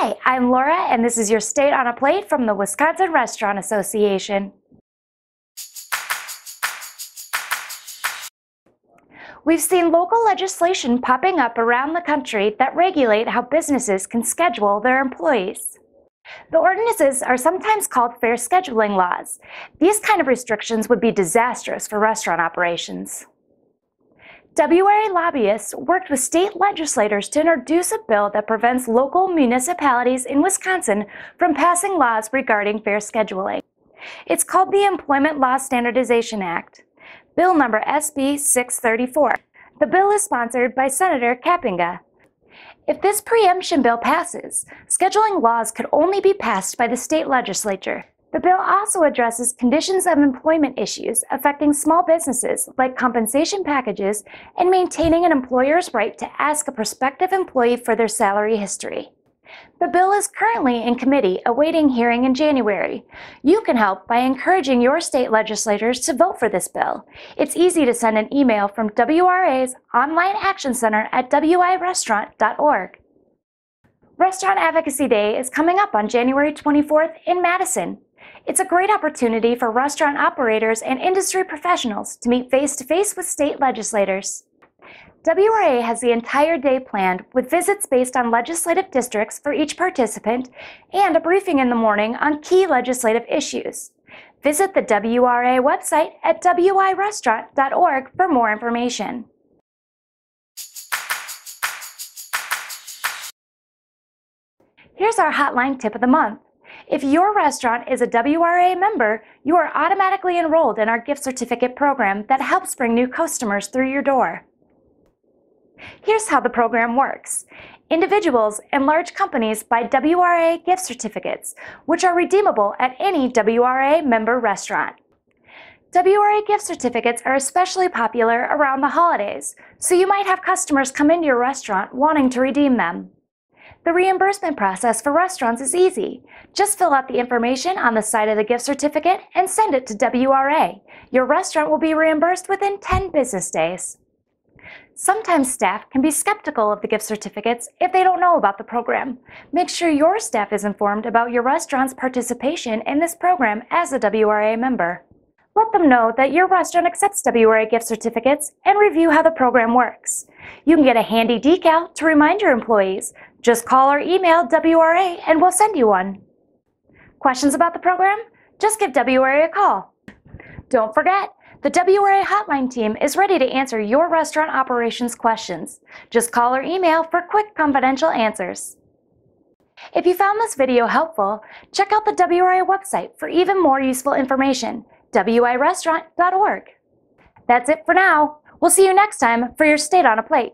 Hi, I'm Laura, and this is your State on a Plate from the Wisconsin Restaurant Association. We've seen local legislation popping up around the country that regulate how businesses can schedule their employees. The ordinances are sometimes called fair scheduling laws. These kind of restrictions would be disastrous for restaurant operations. WRA lobbyists worked with state legislators to introduce a bill that prevents local municipalities in Wisconsin from passing laws regarding fair scheduling. It's called the Employment Law Standardization Act. Bill number SB 634. The bill is sponsored by Senator Kapenga. If this preemption bill passes, scheduling laws could only be passed by the state legislature. The bill also addresses conditions of employment issues affecting small businesses like compensation packages and maintaining an employer's right to ask a prospective employee for their salary history. The bill is currently in committee awaiting hearing in January. You can help by encouraging your state legislators to vote for this bill. It's easy to send an email from WRA's Online Action Center at wirestaurant.org. Restaurant Advocacy Day is coming up on January 24th in Madison. It's a great opportunity for restaurant operators and industry professionals to meet face to face with state legislators. WRA has the entire day planned with visits based on legislative districts for each participant and a briefing in the morning on key legislative issues. Visit the WRA website at wirestaurant.org for more information. Here's our hotline tip of the month. If your restaurant is a WRA member, you are automatically enrolled in our gift certificate program that helps bring new customers through your door. Here's how the program works. Individuals and large companies buy WRA gift certificates, which are redeemable at any WRA member restaurant. WRA gift certificates are especially popular around the holidays, so you might have customers come into your restaurant wanting to redeem them. The reimbursement process for restaurants is easy. Just fill out the information on the side of the gift certificate and send it to WRA. Your restaurant will be reimbursed within 10 business days. Sometimes staff can be skeptical of the gift certificates if they don't know about the program. Make sure your staff is informed about your restaurant's participation in this program as a WRA member. Let them know that your restaurant accepts WRA gift certificates and review how the program works. You can get a handy decal to remind your employees. Just call or email WRA and we'll send you one. Questions about the program? Just give WRA a call. Don't forget, the WRA hotline team is ready to answer your restaurant operations questions. Just call or email for quick confidential answers. If you found this video helpful, check out the WRA website for even more useful information, wirestaurant.org. That's it for now. We'll see you next time for your State on a Plate.